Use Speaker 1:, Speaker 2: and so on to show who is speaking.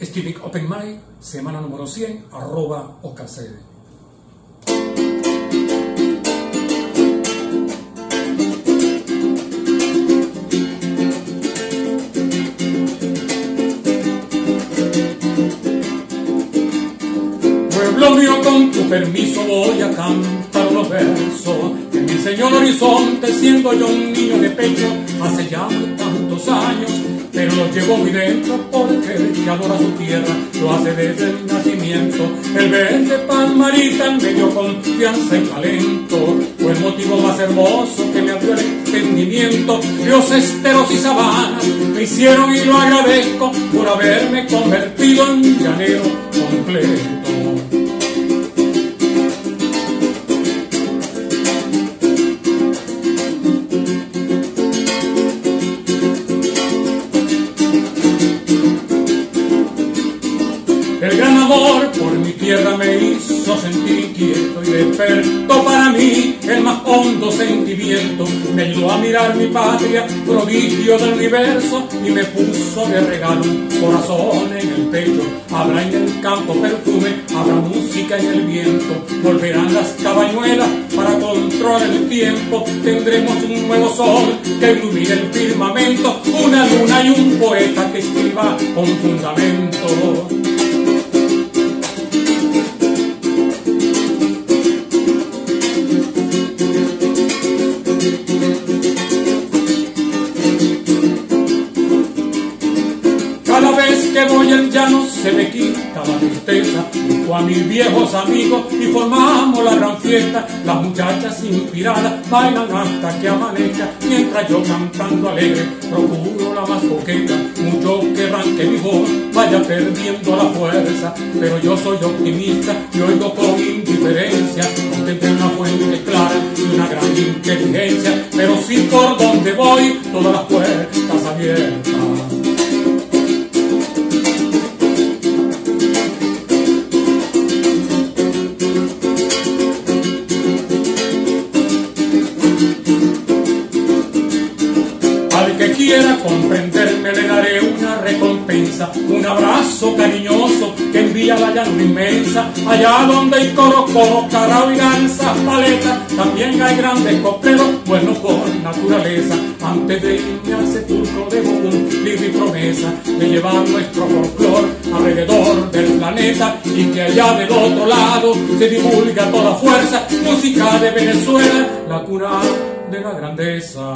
Speaker 1: Stevie Open Mic, semana número 100, arroba ocacede. Pueblo mío, con tu permiso voy a cantar unos versos que enseñó el horizonte siendo yo un niño de pecho hace ya lo llevo muy dentro porque el que adora su tierra lo hace desde el nacimiento. El verde palmarita me dio confianza y talento, fue el motivo más hermoso que me abrió el entendimiento. Los esteros y sabanas me hicieron y lo agradezco por haberme convertido en llanero completo. Tierra me hizo sentir inquieto y despertó para mí el más hondo sentimiento. Me ayudó a mirar mi patria, prodigio del universo, y me puso de regalo corazón en el pecho. Habrá en el campo perfume, habrá música en el viento. Volverán las cabañuelas para controlar el tiempo. Tendremos un nuevo sol que ilumine el firmamento, una luna y un poeta que escriba con fundamento. Vez que voy al llano se me quita la tristeza. Junto a mis viejos amigos y formamos la gran fiesta. Las muchachas inspiradas bailan hasta que amanezca Mientras yo cantando alegre procuro la más coqueta. Muchos querrán que mi voz vaya perdiendo la fuerza Pero yo soy optimista y oigo con indiferencia. Contemplé una fuente clara y una gran inteligencia Pero sí por donde voy todas las puertas abiertas quiera comprenderme le daré una recompensa, un abrazo cariñoso que envía la llanura inmensa, allá donde hay coro, coro, carao y danza, paleta, también hay grandes copleros, buenos por naturaleza. Antes de irme al sepulcro debo cumplir mi promesa de llevar nuestro folclor alrededor del planeta y que allá del otro lado se divulgue a toda fuerza música de Venezuela, la cuna de la grandeza.